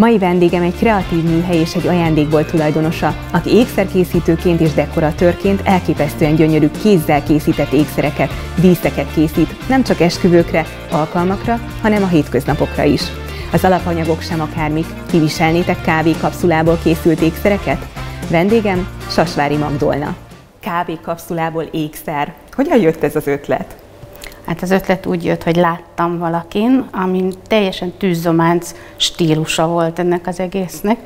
Mai vendégem egy kreatív műhely és egy ajándékból tulajdonosa, aki ékszerkészítőként és dekoratőrként elképesztően gyönyörű kézzel készített ékszereket, díszeket készít, nem csak esküvőkre, alkalmakra, hanem a hétköznapokra is. Az alapanyagok sem akármik. Kiviselnétek kávékapszulából készült ékszereket? Vendégem Sasvári Magdolna. Kávékapszulából ékszer. Hogyan jött ez az ötlet? Hát az ötlet úgy jött, hogy láttam valakin, amin teljesen tűzzománc stílusa volt ennek az egésznek.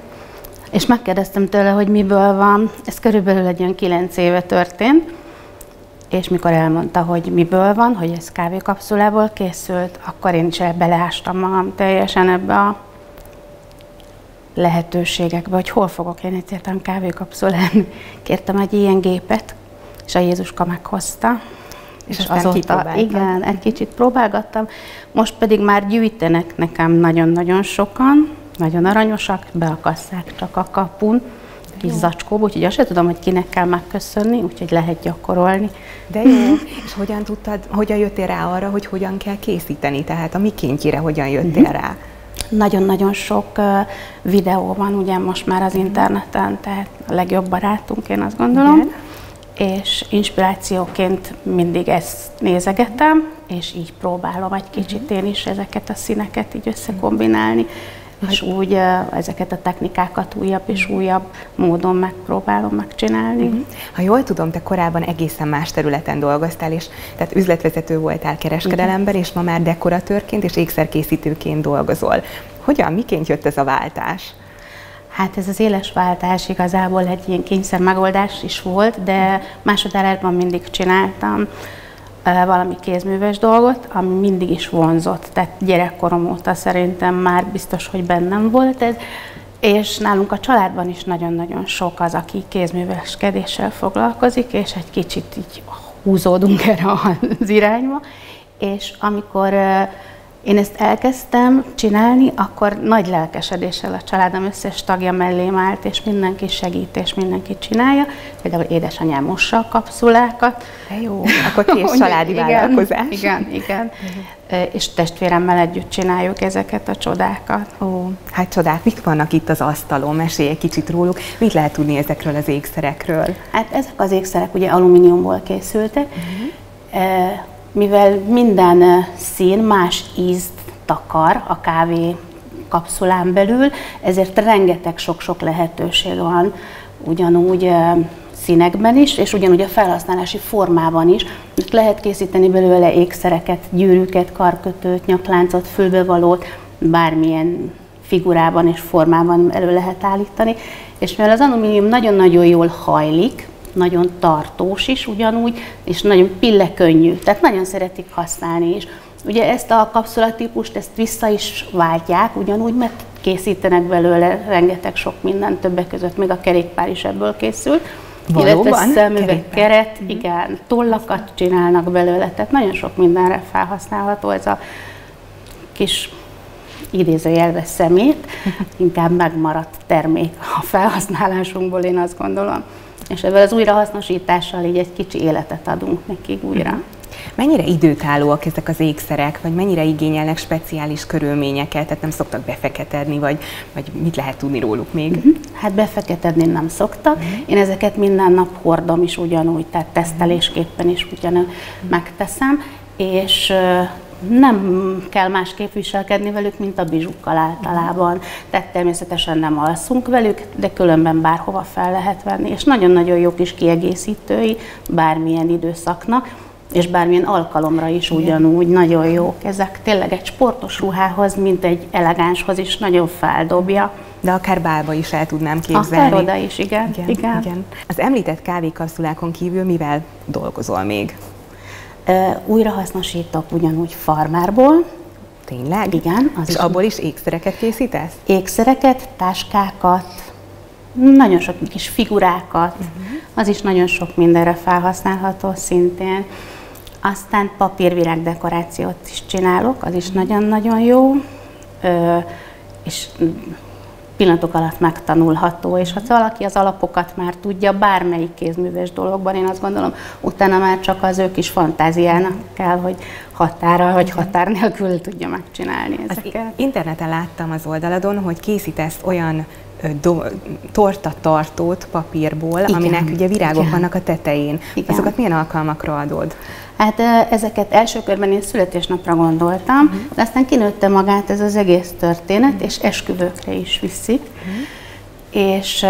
És megkérdeztem tőle, hogy miből van. Ez körülbelül egy olyan kilenc éve történt. És mikor elmondta, hogy miből van, hogy ez kávékapszulából készült, akkor én is beleástam magam teljesen ebbe a lehetőségekbe, hogy hol fogok én egyáltalán kávékapszulán. Kértem egy ilyen gépet, és a Jézuska meghozta. És, és azóta, igen, egy kicsit próbálgattam. Most pedig már gyűjtenek nekem nagyon-nagyon sokan, nagyon aranyosak, beakasszák csak a kapun, kis zacskóba, úgyhogy azt sem tudom, hogy kinek kell megköszönni, úgyhogy lehet gyakorolni. De jó, és hogyan tudtad, hogyan jöttél rá arra, hogy hogyan kell készíteni, tehát a mikéntjére hogyan jöttél uh-huh. rá? Nagyon-nagyon sok uh, videó van ugye most már az interneten, tehát a legjobb barátunk, én azt gondolom. Igen és inspirációként mindig ezt nézegetem, és így próbálom egy kicsit én is ezeket a színeket így összekombinálni, és úgy ezeket a technikákat újabb és újabb módon megpróbálom megcsinálni. Mhm. Ha jól tudom, te korábban egészen más területen dolgoztál, és tehát üzletvezető voltál kereskedelemben, és ma már dekoratőrként és ékszerkészítőként dolgozol. Hogyan, miként jött ez a váltás? Hát ez az éles váltás igazából egy ilyen kényszer megoldás is volt, de másodállásban mindig csináltam valami kézműves dolgot, ami mindig is vonzott. Tehát gyerekkorom óta szerintem már biztos, hogy bennem volt ez. És nálunk a családban is nagyon-nagyon sok az, aki kézműveskedéssel foglalkozik, és egy kicsit így húzódunk erre az irányba. És amikor én ezt elkezdtem csinálni, akkor nagy lelkesedéssel a családom összes tagja mellém állt, és mindenki segít, és mindenki csinálja. Például édesanyám mossa a kapszulákat. De jó, akkor ti is családi igen, vállalkozás. Igen, igen. Uh-huh. És testvéremmel együtt csináljuk ezeket a csodákat. Ó, hát csodák, mik vannak itt az asztalon? Mesélj egy kicsit róluk. Mit lehet tudni ezekről az ékszerekről? Hát ezek az ékszerek ugye alumíniumból készültek. Uh-huh mivel minden szín más ízt takar a kávé kapszulán belül, ezért rengeteg sok-sok lehetőség van ugyanúgy színekben is, és ugyanúgy a felhasználási formában is. Most lehet készíteni belőle ékszereket, gyűrűket, karkötőt, nyakláncot, fülbevalót, bármilyen figurában és formában elő lehet állítani. És mivel az alumínium nagyon-nagyon jól hajlik, nagyon tartós is ugyanúgy, és nagyon pillekönnyű, tehát nagyon szeretik használni is. Ugye ezt a kapszulatípust, ezt vissza is váltják ugyanúgy, mert készítenek belőle rengeteg sok minden, többek között még a kerékpár is ebből készült. Valóban? Illetve szemüveg, keret, mm. igen, tollakat csinálnak belőle, tehát nagyon sok mindenre felhasználható ez a kis idézőjelve szemét, inkább megmaradt termék a felhasználásunkból, én azt gondolom és ebben az újrahasznosítással így egy kicsi életet adunk nekik újra. Uh-huh. Mennyire időtállóak ezek az ékszerek, vagy mennyire igényelnek speciális körülményeket, tehát nem szoktak befeketedni, vagy, vagy mit lehet tudni róluk még? Uh-huh. Hát befeketedni nem szoktak. Uh-huh. Én ezeket minden nap hordom is ugyanúgy, tehát tesztelésképpen is ugyanúgy uh-huh. megteszem, és nem kell másképp viselkedni velük, mint a bizsukkal általában. Tehát természetesen nem alszunk velük, de különben bárhova fel lehet venni, és nagyon-nagyon jó kis kiegészítői bármilyen időszaknak, és bármilyen alkalomra is ugyanúgy nagyon jók. Ezek tényleg egy sportos ruhához, mint egy elegánshoz is nagyon feldobja. De akár bálba is el tudnám képzelni. Akár oda is, igen. igen, igen. igen. Az említett kávékapszulákon kívül mivel dolgozol még? Újrahasznosítok ugyanúgy farmárból. Tényleg? Igen. Az És is abból is ékszereket készítesz? Ékszereket, táskákat, nagyon sok kis figurákat, uh-huh. az is nagyon sok mindenre felhasználható szintén. Aztán papírvirág dekorációt is csinálok, az is nagyon-nagyon jó. Ö, és pillanatok alatt megtanulható, és ha valaki az alapokat már tudja bármelyik kézműves dologban, én azt gondolom, utána már csak az ő kis fantáziának kell, hogy határa vagy határ nélkül tudja megcsinálni ezeket. Az interneten láttam az oldaladon, hogy készítesz olyan do, tortatartót papírból, Igen. aminek ugye virágok Igen. vannak a tetején. Igen. Azokat milyen alkalmakra adod? Hát ezeket első körben én születésnapra gondoltam, uh-huh. de aztán kinőtte magát ez az egész történet, uh-huh. és esküvőkre is viszik. Uh-huh és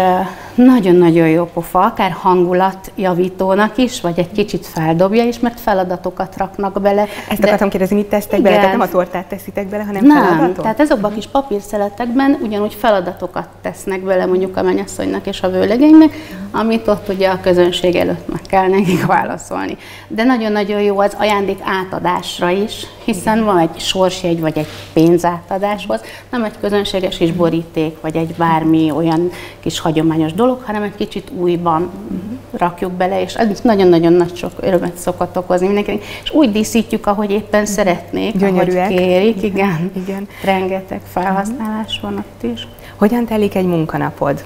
nagyon-nagyon jó pofa, akár hangulatjavítónak is, vagy egy kicsit feldobja is, mert feladatokat raknak bele. Ezt de... akartam kérdezni, mit tesztek igen. bele? Tehát nem a tortát teszitek bele, hanem nem, feladatot? tehát ezokban a kis papírszeletekben ugyanúgy feladatokat tesznek bele mondjuk a mennyasszonynak és a vőlegénynek, amit ott ugye a közönség előtt meg kell nekik válaszolni. De nagyon-nagyon jó az ajándék átadásra is, hiszen van egy sorsjegy vagy egy pénzátadáshoz, nem egy közönséges is boríték, vagy egy bármi olyan kis hagyományos dolog, hanem egy kicsit újban uh-huh. rakjuk bele, és ez nagyon-nagyon nagy sok örömet szokott okozni mindenkinek. És úgy díszítjük, ahogy éppen uh-huh. szeretnék, Gyönyörűek. ahogy kérik, igen. igen. Rengeteg felhasználás van ott is. Hogyan telik egy munkanapod?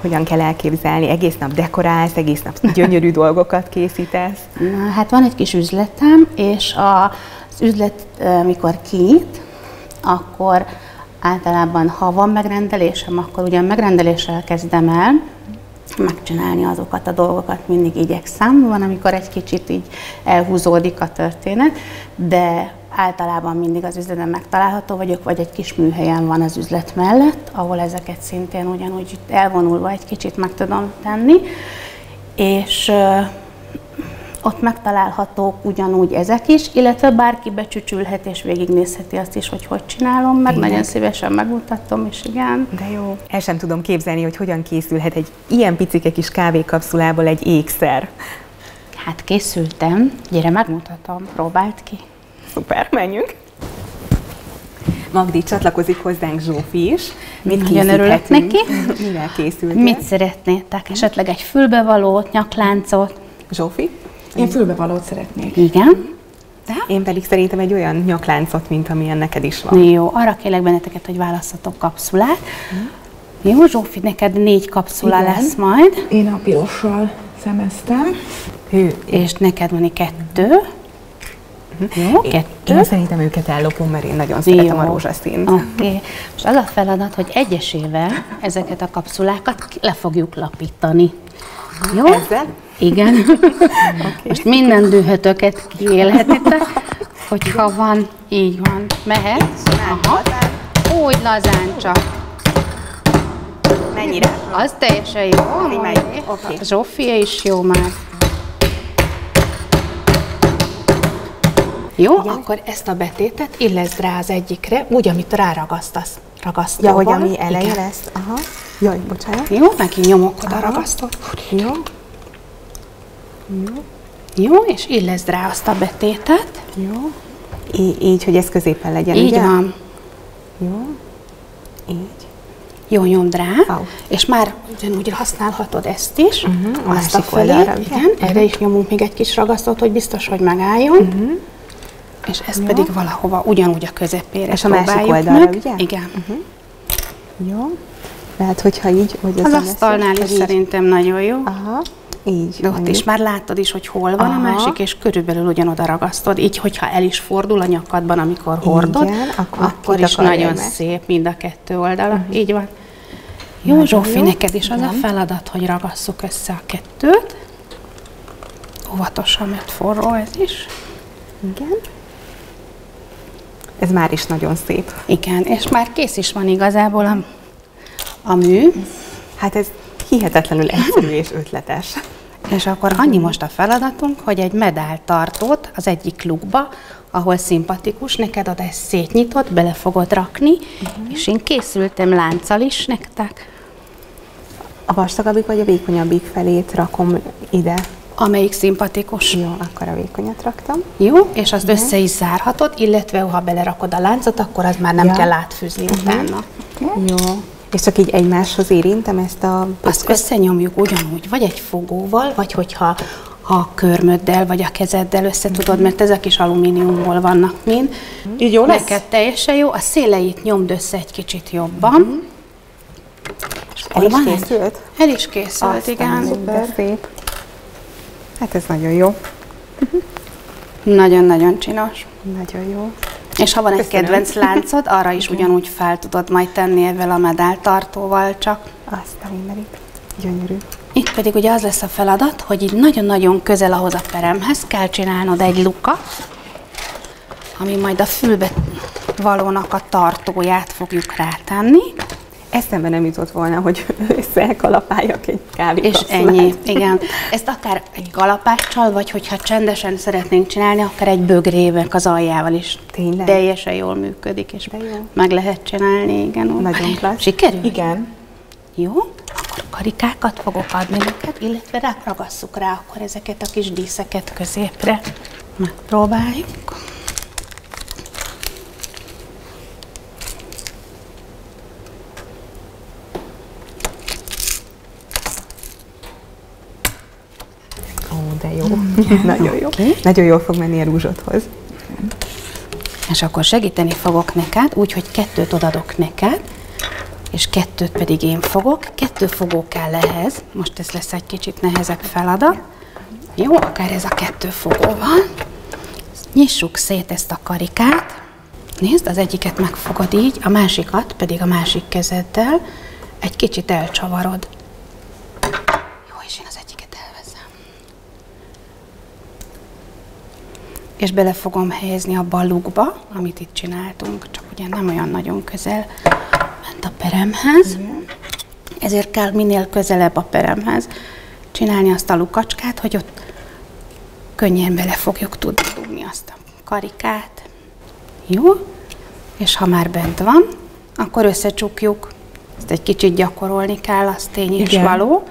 Hogyan kell elképzelni? Egész nap dekorálsz, egész nap gyönyörű dolgokat készítesz? Na, hát van egy kis üzletem, és a, az üzlet, mikor kinyit, akkor általában, ha van megrendelésem, akkor ugyan megrendeléssel kezdem el, megcsinálni azokat a dolgokat mindig igyekszem. Van, amikor egy kicsit így elhúzódik a történet, de általában mindig az üzletben megtalálható vagyok, vagy egy kis műhelyen van az üzlet mellett, ahol ezeket szintén ugyanúgy elvonulva egy kicsit meg tudom tenni. És ott megtalálhatók ugyanúgy ezek is, illetve bárki becsücsülhet és végignézheti azt is, hogy hogy csinálom meg. Igen. Nagyon szívesen megmutatom, és igen. De jó. El sem tudom képzelni, hogy hogyan készülhet egy ilyen picike kis kávékapszulából egy ékszer. Hát készültem, gyere megmutatom, próbált ki. Szuper, menjünk. Magdi, csatlakozik hozzánk Zsófi is. Mit Nagyon örülök neki. Mivel készült? Mit szeretnétek? Esetleg egy fülbevalót, nyakláncot? Zsófi? Én fülbevalót szeretnék. Igen. De? Én pedig szerintem egy olyan nyakláncot, mint amilyen neked is van. Jó, arra kérlek benneteket, hogy választhatok kapszulát. Hm. Jó, Zsófi, neked négy kapszula Igen. lesz majd. Én a pirossal szemeztem. Hű, és neked van kettő. Hm. Jó, kettő. Én szerintem őket ellopom, mert én nagyon Jó. szeretem a rózsaszínt. Oké. Okay. Most az a feladat, hogy egyesével ezeket a kapszulákat le fogjuk lapítani. Jó? Ezzel? Igen. okay. Most minden dühötöket kiélhetitek, hogyha van, így van. Mehet? Aha. Úgy lazán csak. Mennyire? Az teljesen jó. Okay. Zsófia is jó már. Jó, Igen. akkor ezt a betétet illeszd rá az egyikre, úgy, amit ráragasztasz. Ragasztóval. Ja, hogy ami eleje Igen. lesz. Aha. Jaj, bocsánat. Jó, neki nyomok oda ragasztott. Jó. Jó. Jó, és illeszd rá azt a betétet. Jó. Í- így, hogy ez középen legyen, Így ugye? van. Jó. Így. Jó, nyomd rá, wow. és már ugyanúgy használhatod ezt is, uh-huh, azt a felé, oldalra, igen, uh-huh. erre is nyomunk még egy kis ragasztót, hogy biztos, hogy megálljon. Uh-huh. És ezt Jó. pedig valahova ugyanúgy a közepére És a másik oldalra, meg. ugye? Igen. Uh-huh. Jó. Lehet, hogyha így, hogy az, az asztalnál is így. szerintem nagyon jó. Aha. Így. De ott is már láttad is, hogy hol van Aha. a másik, és körülbelül ugyanoda ragasztod. Így, hogyha el is fordul a nyakadban, amikor hordod, Igen, akkor, akkor is nagyon meg. szép mind a kettő oldala. Uh-huh. Így van. Jó, nagyon Zsófi, jó. neked is Igen. az a feladat, hogy ragasszuk össze a kettőt. Óvatosan, mert forró ez is. Igen. Ez már is nagyon szép. Igen, és már kész is van igazából a, a mű. Hát ez hihetetlenül egyszerű és ötletes. És akkor annyi most a feladatunk, hogy egy medáltartót az egyik lukba, ahol szimpatikus, neked oda ezt szétnyitott, bele fogod rakni, uh-huh. és én készültem lánccal is nektek. A vastagabbik vagy a vékonyabbik felét rakom ide? Amelyik szimpatikus. Jó, akkor a vékonyat raktam. Jó, és azt uh-huh. össze is zárhatod, illetve ha belerakod a láncot, akkor az már nem ja. kell átfűzni uh-huh. utána. Okay. Jó. És csak így egymáshoz érintem ezt a... Azt összenyomjuk ugyanúgy, vagy egy fogóval, vagy hogyha ha a körmöddel, vagy a kezeddel össze tudod, mert ezek is alumíniumból vannak mind. Így jó lesz? Neked teljesen jó. A széleit nyomd össze egy kicsit jobban. Uh-huh. El is készült? El is készült, Aztán igen. De szép. Hát ez nagyon jó. Nagyon-nagyon csinos. Nagyon jó. És ha van egy Köszönöm. kedvenc láncod, arra is ugyanúgy fel tudod majd tenni ezzel a medáltartóval csak. Azt a mindenit. Gyönyörű. Itt pedig ugye az lesz a feladat, hogy így nagyon-nagyon közel ahhoz a peremhez kell csinálnod egy lukat, ami majd a fülbe valónak a tartóját fogjuk rátenni, Eszembe nem jutott volna, hogy összekalapáljak egy kávé és ennyi. Igen. Ezt akár egy kalapáccsal, vagy hogyha csendesen szeretnénk csinálni, akár egy bögrévek az aljával is. Tényleg? Teljesen jól működik, és De jó. meg lehet csinálni, igen. Nagyon klassz. Sikerül? Igen. Jó, akkor karikákat fogok adni neked, illetve rá ragasszuk rá akkor ezeket a kis díszeket középre. Megpróbáljuk. Ó, jó. Nagyon jó. Nagyon jól fog menni a rúzsodhoz. És akkor segíteni fogok neked, úgyhogy kettőt odadok neked, és kettőt pedig én fogok. Kettő fogó kell ehhez, most ez lesz egy kicsit nehezebb feladat. Jó, akár ez a kettő fogó van. Nyissuk szét ezt a karikát. Nézd, az egyiket megfogod így, a másikat pedig a másik kezeddel egy kicsit elcsavarod. Jó, és én az egyiket elveszem. És bele fogom helyezni a balukba, amit itt csináltunk, csak ugye nem olyan nagyon közel ment a peremhez. Ezért kell minél közelebb a peremhez csinálni azt a lukacskát, hogy ott könnyen bele fogjuk tudni dugni azt a karikát. Jó? És ha már bent van, akkor összecsukjuk. Ezt egy kicsit gyakorolni kell, az tény és való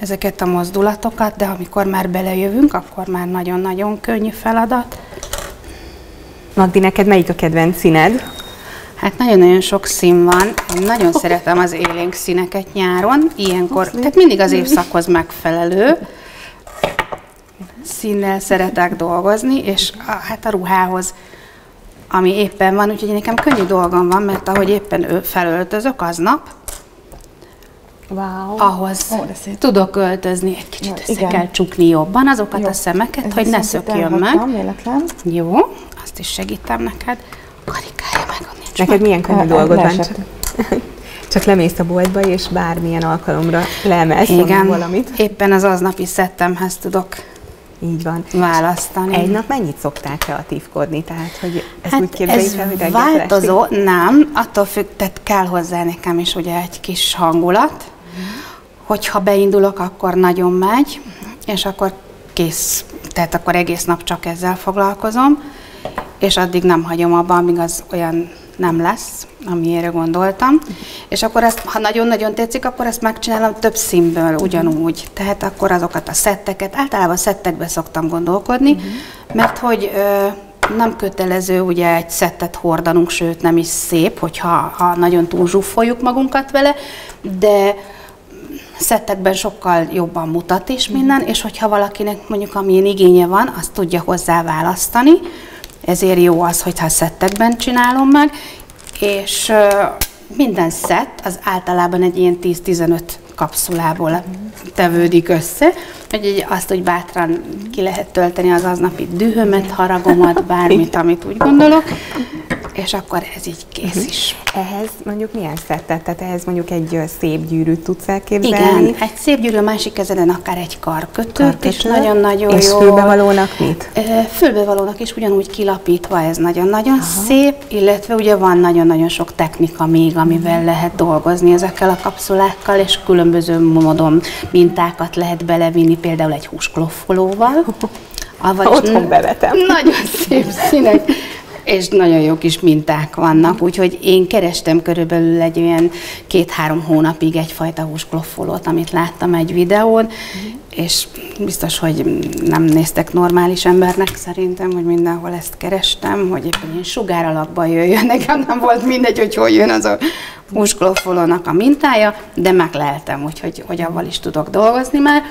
ezeket a mozdulatokat, de amikor már belejövünk, akkor már nagyon-nagyon könnyű feladat. Magdi, neked melyik a kedvenc színed? Hát nagyon-nagyon sok szín van. Én nagyon szeretem az élénk színeket nyáron, ilyenkor, tehát mindig az évszakhoz megfelelő színnel szeretek dolgozni, és a, hát a ruhához, ami éppen van, úgyhogy nekem könnyű dolgom van, mert ahogy éppen felöltözök aznap, Wow. ahhoz Ó, tudok öltözni, egy kicsit Ja, össze igen. kell csukni jobban azokat Jó. a szemeket, Ez hogy ne szökjön meg. Véletlen. Jó, azt is segítem neked. Karikája meg, ott nincs Neked meg. milyen könnyű dolgod van? Csak, lemész a boltba, és bármilyen alkalomra leemelsz Igen, valamit. éppen az aznapi szettemhez tudok Így van. választani. Egy nap mennyit szoktál kreatívkodni? Tehát, hogy ezt úgy Hát képzeljük ez el, hogy változó, nem, attól függ, tehát kell hozzá nekem is ugye egy kis hangulat, hogyha beindulok, akkor nagyon megy, és akkor kész, tehát akkor egész nap csak ezzel foglalkozom, és addig nem hagyom abba, amíg az olyan nem lesz, amire gondoltam. És akkor ezt, ha nagyon-nagyon tetszik, akkor ezt megcsinálom több színből ugyanúgy. Tehát akkor azokat a szetteket, általában szettekbe szoktam gondolkodni, mert hogy ö, nem kötelező ugye egy szettet hordanunk, sőt nem is szép, hogyha ha nagyon túl zsúfoljuk magunkat vele, de szettekben sokkal jobban mutat is minden, és hogyha valakinek mondjuk amilyen igénye van, azt tudja hozzá választani, ezért jó az, hogyha szettekben csinálom meg, és minden szett az általában egy ilyen 10-15 kapszulából tevődik össze, hogy azt úgy bátran ki lehet tölteni az aznapi dühömet, haragomat, bármit, amit úgy gondolok, és akkor ez így kész is. Ehhez mondjuk milyen szettet? Tehát ehhez mondjuk egy szép gyűrűt tudsz elképzelni? Igen, egy szép gyűrű, másik kezeden akár egy karkötőt, Karkötő. és nagyon-nagyon És jó. fülbevalónak mit? Fülbevalónak is ugyanúgy kilapítva, ez nagyon-nagyon szép, illetve ugye van nagyon-nagyon sok technika még, amivel lehet dolgozni ezekkel a kapszulákkal, és különböző módon mintákat lehet belevinni, például egy húskloffolóval. Avagy Otthon bevetem. Nagyon szép színek, és nagyon jó kis minták vannak, úgyhogy én kerestem körülbelül egy olyan két-három hónapig egyfajta húskloffolót, amit láttam egy videón, és biztos, hogy nem néztek normális embernek szerintem, hogy mindenhol ezt kerestem, hogy éppen ilyen sugár alakban jöjjön. Nekem nem volt mindegy, hogy hol jön az a húskloffolónak a mintája, de megleltem, úgyhogy hogy avval is tudok dolgozni már.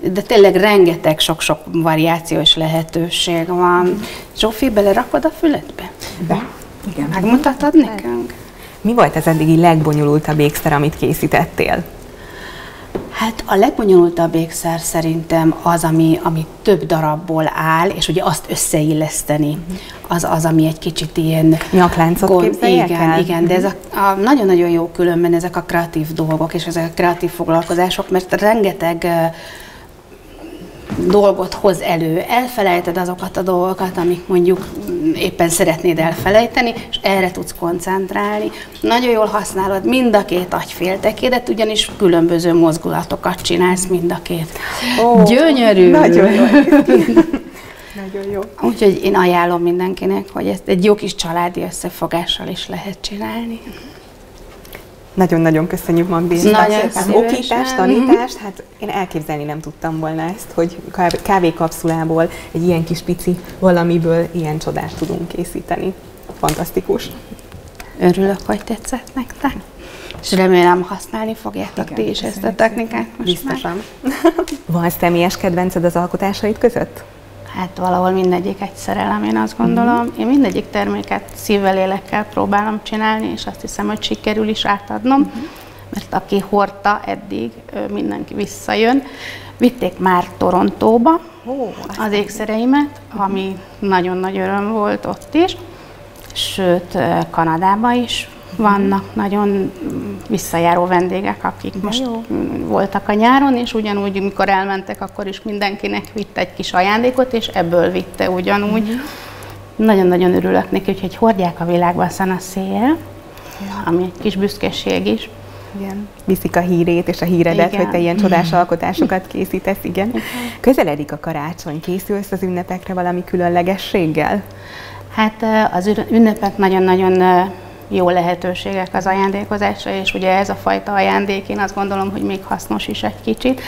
De tényleg rengeteg sok-sok variációs lehetőség van. Zsófi, belerakod a füledbe? De. Igen. Megmutatod nekünk? Mi volt az eddigi legbonyolultabb ékszer, amit készítettél? Hát a legbonyolultabb ékszer szerintem az, ami, ami több darabból áll, és ugye azt összeilleszteni, az az, ami egy kicsit ilyen... Nyakláncot gond, Igen, el? igen, de ez a, nagyon-nagyon jó különben ezek a kreatív dolgok, és ezek a kreatív foglalkozások, mert rengeteg dolgot hoz elő. Elfelejted azokat a dolgokat, amik mondjuk éppen szeretnéd elfelejteni, és erre tudsz koncentrálni. Nagyon jól használod mind a két agyféltekédet, ugyanis különböző mozgulatokat csinálsz mind a két. Ó, Gyönyörű! Nagyon jó. Nagyon jó. Úgyhogy én ajánlom mindenkinek, hogy ezt egy jó kis családi összefogással is lehet csinálni. Nagyon-nagyon köszönjük Magdi az okítást, tanítást. Hát én elképzelni nem tudtam volna ezt, hogy kávékapszulából egy ilyen kis pici valamiből ilyen csodát tudunk készíteni. Fantasztikus. Örülök, hogy tetszett nektek. És remélem használni fogjátok ti is ezt a technikát most Biztosan. Van személyes kedvenced az alkotásaid között? Hát valahol mindegyik egy szerelem, én azt gondolom. Mm-hmm. Én mindegyik terméket szívvel, lélekkel próbálom csinálni, és azt hiszem, hogy sikerül is átadnom, mm-hmm. mert aki hordta eddig, mindenki visszajön. Vitték már Torontóba oh, az ékszereimet, ami nagyon nagy öröm volt ott is, sőt Kanadába is vannak nagyon visszajáró vendégek, akik De most jó. voltak a nyáron, és ugyanúgy, mikor elmentek, akkor is mindenkinek vitt egy kis ajándékot, és ebből vitte ugyanúgy. Uh-huh. Nagyon-nagyon örülök neki, úgyhogy hordják a világban szan a szél, ja. ami egy kis büszkeség is. Igen. Viszik a hírét és a híredet, igen. hogy te ilyen csodás alkotásokat készítesz, igen. igen. Közeledik a karácsony, készülsz az ünnepekre valami különlegességgel? Hát az ünnepek nagyon-nagyon jó lehetőségek az ajándékozásra, és ugye ez a fajta ajándék, én azt gondolom, hogy még hasznos is egy kicsit.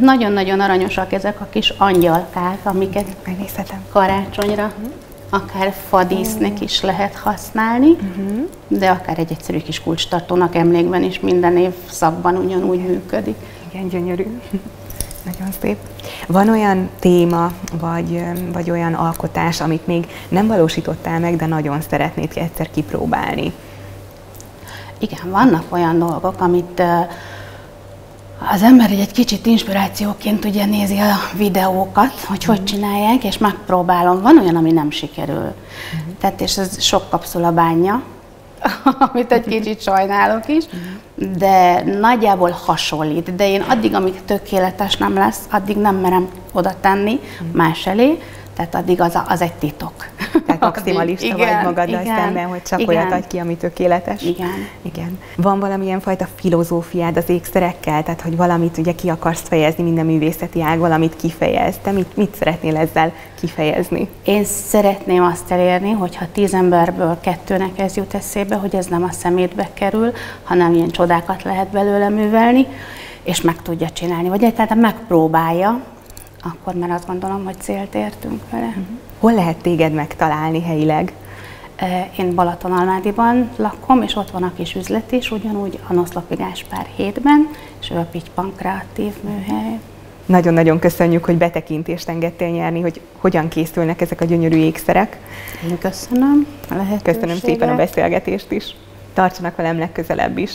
Nagyon-nagyon aranyosak ezek a kis angyalkák, amiket megnézhetem karácsonyra akár fadísznek is lehet használni, uh-huh. de akár egy egyszerű kis kulcstartónak emlékben is minden év szakban ugyanúgy működik. Igen, gyönyörű. Nagyon szép. Van olyan téma, vagy, vagy olyan alkotás, amit még nem valósítottál meg, de nagyon szeretnéd egyszer kipróbálni? Igen, vannak olyan dolgok, amit az ember egy kicsit inspirációként ugye nézi a videókat, hogy hogy csinálják, és megpróbálom. Van olyan, ami nem sikerül. Uh-huh. Tehát, és ez sok kapszula bánja, amit egy kicsit sajnálok is, de nagyjából hasonlít. De én addig, amíg tökéletes nem lesz, addig nem merem oda tenni más elé, tehát addig az, a, az egy titok. Tehát maximalista igen, vagy magaddal igen, szemben, hogy csak igen, olyat adj ki, ami tökéletes. Igen. igen. Van valamilyen fajta filozófiád az ékszerekkel? Tehát, hogy valamit ugye ki akarsz fejezni, minden művészeti ág valamit kifejez. Te mit, mit szeretnél ezzel kifejezni? Én szeretném azt elérni, hogyha tíz emberből kettőnek ez jut eszébe, hogy ez nem a szemétbe kerül, hanem ilyen csodákat lehet belőle művelni, és meg tudja csinálni, vagy egyáltalán megpróbálja, akkor már azt gondolom, hogy célt értünk vele. Uh-huh. Hol lehet téged megtalálni helyileg? Én Balatonalmádiban lakom, és ott van a kis üzlet is, ugyanúgy a Noszlopi Gáspár hétben, és ő a Pitypan kreatív műhely. Nagyon-nagyon köszönjük, hogy betekintést engedtél nyerni, hogy hogyan készülnek ezek a gyönyörű ékszerek. Én köszönöm a lehetőséget. Köszönöm szépen a beszélgetést is. Tartsanak velem legközelebb is.